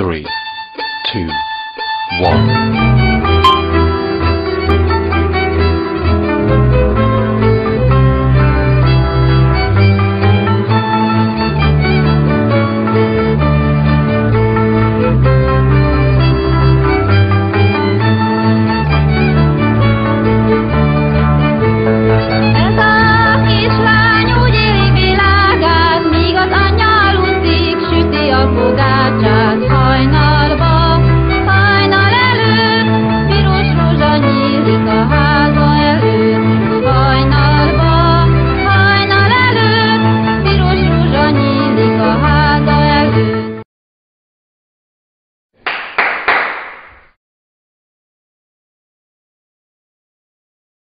three, two, one.